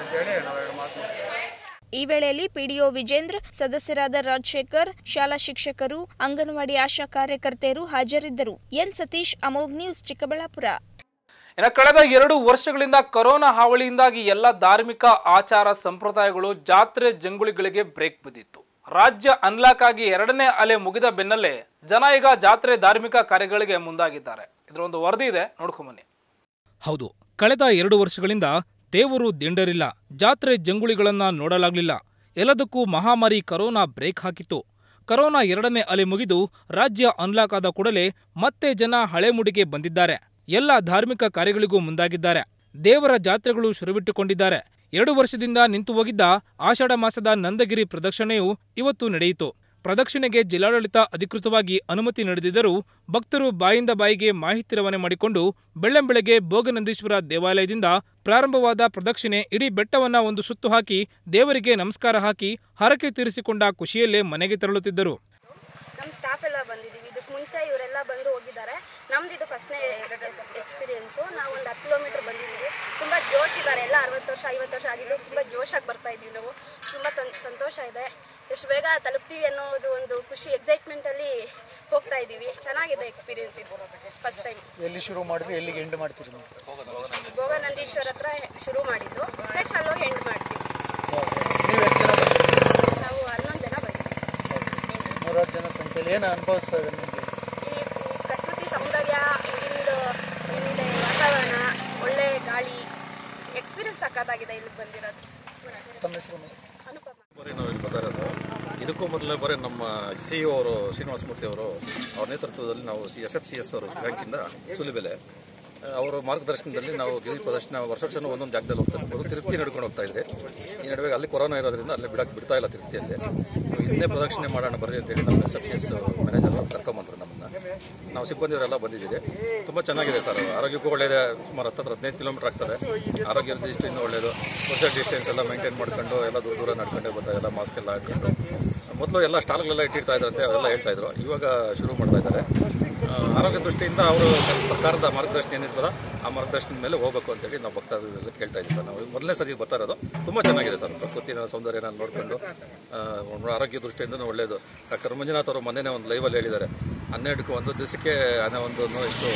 ಅಂತೇಳಿ ನಾವು ಎರಡು ಮಾತು.
ಈ ವೇಳೆಯಲ್ಲಿ ಪಿಡಿಒ ವಿಜೇಂದ್ರ ಸದಸ್ಯರಾದ ರಾಜಶೇಖರ್ ಶಾಲಾ ಶಿಕ್ಷಕರು ಅಂಗನವಾಡಿ ಆಶಾ ಕಾರ್ಯಕರ್ತೆಯರು ಹಾಜರಿದ್ದರು. N Satish Amogh news Chikkaballapur.
ಇನ್ನು ಕಳೆದ ಎರಡು ವರ್ಷಗಳಿಂದ ಕೊರೋನಾ ಹಾವಳಿಯಿಂದಾಗಿ ಎಲ್ಲ ಧಾರ್ಮಿಕ ಆಚಾರ ಸಂಪ್ರದಾಯಗಳು ಜಾತ್ರೆ ಜಂಗುಳಿಗಳಿಗೆ ಬ್ರೇಕ್ ಬಿದ್ದಿತ್ತು. ರಾಜ್ಯ ಅನ್ಲಾಕ್ ಆಗಿ ಎರಡನೇ ಅಲೆ ಮುಗಿದ ಬೆನ್ನಲ್ಲೇ ಜನ ಈಗ ಜಾತ್ರೆ ಧಾರ್ಮಿಕ ಕಾರ್ಯಗಳಿಗೆ ಮುಂದಾಗಿದ್ದಾರೆ. ಇದರ ಒಂದು ವರದಿ ಇದೆ ನೋಡ್ಕೊಂಬನ್ನಿ ಹೌದು, ಕಳೆದ ಎರಡು ವರ್ಷಗಳಿಂದ ದೇವರು ದಿಂಡರಿಲ್ಲ, ಜಾತ್ರೆ ಜಂಗುಳಿಗಳನ್ನ ನೋಡಲಾಗ್ಲಿಲ್ಲ. ಎಲ್ಲದಕ್ಕೂ ಮಹಾಮಾರಿ ಕರೋನಾ ಬ್ರೇಕ್ ಹಾಕಿತ್ತು. ಕರೋನಾ ಎರಡನೇ ಅಲೆ ಮುಗಿದು ರಾಜ್ಯ ಅನ್ಲಾಕ್ ಆದ ಕೂಡಲೇ ಮತ್ತೆ ಜನ ಹಳೆಮುಡಿಗೆ ಬಂದಿದ್ದಾರೆ. ಎಲ್ಲ ಧಾರ್ಮಿಕ ಕಾರ್ಯಗಳಿಗೂ ಮುಂದಾಗಿದ್ದಾರೆ. ದೇವರ ಜಾತ್ರೆಗಳು ಶುರುವಿಟ್ಟುಕೊಂಡಿದ್ದಾರೆ ಎರಡು ವರ್ಷದಿಂದ ನಿಂತು ಹೋಗಿದ್ದ ಆಷಾಢ ಮಾಸದ ನಂದಗಿರಿ ಪ್ರದಕ್ಷಿಣೆಯು ಇವತ್ತು ನಡೆಯಿತು. ಪ್ರದಕ್ಷಿಣೆಗೆ ಜಿಲ್ಲಾಡಳಿತ ಅಧಿಕೃತವಾಗಿ ಅನುಮತಿ ನೀಡದಿದ್ದರೂ ಭಕ್ತರು ಬಾಯಿಂದ ಬಾಯಿಗೆ ಮಾಹಿತಿ ರವಾನೆ ಮಾಡಿಕೊಂಡು ಬೆಳ್ಳಂಬೆಳಗ್ಗೆ ಭೋಗನಂದೀಶ್ವರ ದೇವಾಲಯದಿಂದ ಪ್ರಾರಂಭವಾದ ಪ್ರದಕ್ಷಿಣೆ ಇಡೀ ಬೆಟ್ಟವನ್ನ ಒಂದು ಸುತ್ತು ಹಾಕಿ ದೇವರಿಗೆ ನಮಸ್ಕಾರ ಹಾಕಿ ಹರಕೆ ತೀರಿಸಿಕೊಂಡ ಖುಷಿಯಲ್ಲೇ ಮನೆಗೆ ತೆರಳುತ್ತಿದ್ದರು
ನಮ್ಮ ಸ್ಟಾಫ್ ಎಲ್ಲ ಬಂದಿದ್ದೀವಿ ಇದಕ್ಕೆ ಮುಂಚೆ ಇವರೆಲ್ಲ ಬಂದು ಹೋಗಿದ್ದಾರೆ ನಮ್ದು ಇದು ಫಸ್ಟ್ನೇ ಎಕ್ಸ್ಪೀರಿಯೆನ್ಸು ನಾವು ಒಂದು ಹತ್ತು ಕಿಲೋಮೀಟ್ರ್ ಬಂದಿದ್ದೀವಿ. ತುಂಬ ಜೋಶ್ ಇದ್ದಾರೆ ಎಲ್ಲ ಅರವತ್ತು ವರ್ಷ ಐವತ್ತು ವರ್ಷ ಆಗಿದ್ದು ತುಂಬ ಜೋಶಾಗಿ ಬರ್ತಾ ಇದ್ದೀವಿ ನಾವು. ತುಂಬ ತನ್ ಸಂತೋಷ ಇದೆ. ಎಷ್ಟು ಬೇಗ ತಲುಪ್ತೀವಿ ಅನ್ನೋದು ಒಂದು ಖುಷಿ ಎಕ್ಸೈಟ್ಮೆಂಟಲ್ಲಿ ಹೋಗ್ತಾ ಇದ್ದೀವಿ. ಚೆನ್ನಾಗಿದೆ ಎಕ್ಸ್ಪೀರಿಯೆನ್ಸ್ ಇದು ಫಸ್ಟ್ ಟೈಮ್
ಎಲ್ಲಿ ಶುರು ಮಾಡಿದ್ರು? ಎಲ್ಲಿಗೆ ಎಂಡ್ ಮಾಡ್ತೀರಿ ಭೋಗನಂದೀಶ್ವರ
ಗೋಗಾನಂದೀಶ್ವರ ಹತ್ರ ಶುರು ಮಾಡಿದ್ದು. ನೆಕ್ಸ್ಟ್ ಅಲ್ಲೋಗಿ ಎಂಡ್ ಮಾಡ್ತೀವಿ.
ನೀವು
ಹನ್ನೊಂದು ಜನ ಬಂದಿದ್ದೀವಿ.
ಜನ ಸಂಖ್ಯೆಯಲ್ಲಿ. ಏನು ಅನುಭವಿಸ್ತಾ ಇದ್ದಾರೆ
ಸಖತ್ತಾಗಿದೆ ಇಲ್ಲಿ ಬಂದಿರೋದು.
ತಮ್ಮ ಹೆಸರು
ಅನುಪಮ.
ಬರೀ ನಾವು ಇಲ್ಲಿ ಬರ್ತಾ ಇರೋದು ಇದಕ್ಕೂ ಮೊದಲೇ ಬರೀ ನಮ್ಮ ಸಿ ಇ ಅವರು ಶ್ರೀನಿವಾಸ ಮೂರ್ತಿ ಅವರು ಅವ್ರ ನೇತೃತ್ವದಲ್ಲಿ ನಾವು ಎಸ್ ಎಫ್ ಸಿ ಎಸ್ ಅವರು ಬ್ಯಾಂಕಿಂದ ಸುಲಿಬೆಲೆ. ಅವರ ಮಾರ್ಗದರ್ಶನದಲ್ಲಿ ನಾವು ಗಿರಿ ಪ್ರದರ್ಶನ ವರ್ಷ ವರ್ಷನೂ ಒಂದೊಂದು ಜಾಗದಲ್ಲಿ ಹೋಗ್ತಾ ಇರ್ಬೋದು. ತಿರುಪ್ತಿ ನಡ್ಕೊಂಡು ಹೋಗ್ತಾ ಇದ್ರೆ ಈ ನಡುವೆ ಅಲ್ಲಿ ಕೊರೋನಾ ಇರೋದ್ರಿಂದ ಅಲ್ಲಿ ಬಿಡಕ್ಕೆ ಬಿಡ್ತಾ ಇಲ್ಲ ತಿರುಪ್ತಿಯಲ್ಲಿ. ಇನ್ನೇ ಪ್ರದಕ್ಷಿಣೆ ಮಾಡೋಣ, ಬರ್ರಿ ಅಂತೇಳಿ ನಮ್ಮ ಎಸ್ ಮ್ಯಾನೇಜರ್ ಕರ್ಕೊಂಬಂದ್ರು ನಮ್ಮನ್ನ. ನಾವು ಸಿಬ್ಬಂದಿಯವರೆಲ್ಲ ಬಂದಿದ್ದೀವಿ. ತುಂಬ ಚೆನ್ನಾಗಿದೆ ಸರ್ ಆರೋಗ್ಯಕ್ಕೂ ಒಳ್ಳೆಯದೇ ಸುಮಾರು ಹತ್ತತ್ರ ಹದಿನೈದು ಕಿಲೋಮೀಟರ್ ಆಗ್ತದೆ. ಆರೋಗ್ಯದ ದೃಷ್ಟಿಯಿಂದ ಒಳ್ಳೆಯದು ಸೋಷಿಯಲ್ ಡಿಸ್ಟೆನ್ಸ್ ಎಲ್ಲ ಮೇಂಟೈನ್ ಮಾಡ್ಕೊಂಡು, ಎಲ್ಲ ದೂರ ದೂರ ನಡ್ಕೊಂಡೇ ಬರ್ತಾ ಎಲ್ಲ ಮಾಸ್ಕ್ ಎಲ್ಲ ಹಾಕೊಂಡು. ಮೊದಲು ಎಲ್ಲ ಸ್ಟಾಲ್ಗಳೆಲ್ಲ ಇಟ್ಟಿರ್ತಾ ಇದ್ರಂತೆ ಅವೆಲ್ಲ ಹೇಳ್ತಾ ಇದ್ರು. ಇವಾಗ ಶುರು ಮಾಡ್ತಾ ಇದ್ದಾರೆ. ಆರೋಗ್ಯ ದೃಷ್ಟಿಯಿಂದ ಅವರು ಸರ್ಕಾರದ ಮಾರ್ಗದರ್ಶನ ಏನಿರ್ತದ ಆ ಮಾರ್ಗದರ್ಶನದ ಮೇಲೆ ಹೋಗಬೇಕು ಅಂತೇಳಿ ನಾವು ಭಕ್ತಾದಿಗಳೆಲ್ಲ ಕೇಳ್ತಾ ಇದ್ದೀವಿ ಸರ್. ನಾವು ಮೊದಲನೇ ಸರಿ ಬರ್ತಾ ಇರೋದು. ತುಂಬ ಚೆನ್ನಾಗಿದೆ ಸರ್. ಪ್ರಕೃತಿನ ಸೌಂದರ್ಯನ ನೋಡಿಕೊಂಡು ಆರೋಗ್ಯ ದೃಷ್ಟಿಯಿಂದ ಒಳ್ಳೆಯದು ಡಾಕ್ಟರ್ ಮಂಜುನಾಥ್ ಅವರು ಮೊನ್ನೆನೇ ಒಂದು ಲೈವಲ್ಲಿ ಹೇಳಿದ್ದಾರೆ. ಹನ್ನೆರಡಕ್ಕೆ ಒಂದು ದಿವಸಕ್ಕೆ ಒಂದು ಎಷ್ಟು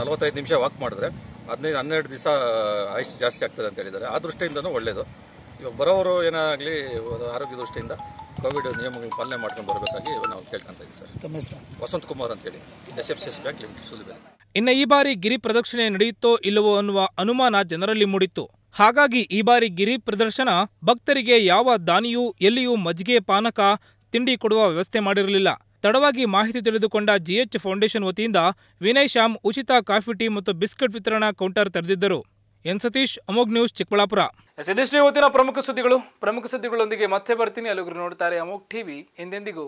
ನಲವತ್ತೈದು ನಿಮಿಷ ವಾಕ್ ಮಾಡಿದ್ರೆ ಹದಿನೈದು, ಹನ್ನೆರಡು ದಿವಸ ಆಯುಷ್ ಜಾಸ್ತಿ ಆಗ್ತದೆ ಅಂತ ಹೇಳಿದ್ದಾರೆ. ಆ ದೃಷ್ಟಿಯಿಂದನೂ ಒಳ್ಳೆಯದು ಇವಾಗ ಬರೋರು ಏನಾಗಲಿ ಆರೋಗ್ಯ ದೃಷ್ಟಿಯಿಂದ ಕೋವಿಡ್ ನಿಯಮಗಳ ಪಾಲನೆ ಮಾಡ್ಕೊಂಡು ಬರಬೇಕಾಗಿ ನಾವು ಕೇಳ್ಕೊಂತ ಇದ್ದೀವಿ ಸರ್.
ತಮ್ಮ ಹೆಸರು?
ವಸಂತ್ ಕುಮಾರ್ ಅಂತೇಳಿ. S F C S bank limited Sulibe
ಇನ್ನು ಈ ಬಾರಿ ಗಿರಿ ಪ್ರದಕ್ಷಿಣೆ ನಡೆಯುತ್ತೋ ಇಲ್ಲವೋ ಅನ್ನುವ ಅನುಮಾನ ಜನರಲ್ಲಿ ಮೂಡಿತ್ತು. ಹಾಗಾಗಿ ಈ ಬಾರಿ ಗಿರಿ ಪ್ರದರ್ಶನ ಭಕ್ತರಿಗೆ ಯಾವ ದಾನಿಯೂ ಎಲ್ಲಿಯೂ ಮಜ್ಜಿಗೆ ಪಾನಕ ತಿಂಡಿ ಕೊಡುವ ವ್ಯವಸ್ಥೆ ಮಾಡಿರಲಿಲ್ಲ. ತಡವಾಗಿ ಮಾಹಿತಿ ತಿಳಿದುಕೊಂಡ ಜಿಎಚ್ ಫೌಂಡೇಶನ್ ವತಿಯಿಂದ ವಿನಯ್ ಶ್ಯಾಮ್ ಉಚಿತ ಕಾಫಿ ಟೀ ಮತ್ತು ಬಿಸ್ಕೆಟ್ ವಿತರಣಾ counter ತೆರೆದಿದ್ದರು. N Satish Amogh news, Chikkaballapur. ಇದಿಷ್ಟು ಇವತ್ತಿನ ಪ್ರಮುಖ ಸುದ್ದಿಗಳು. ಪ್ರಮುಖ ಸುದ್ದಿಗಳೊಂದಿಗೆ ಮತ್ತೆ ಬರ್ತೀನಿ. ಅಲ್ಲಿಗೂ ನೋಡ್ತಾರೆ ಅಮೋಗ್ ಟಿವಿ. ಎಂದೆಂದಿಗೂ.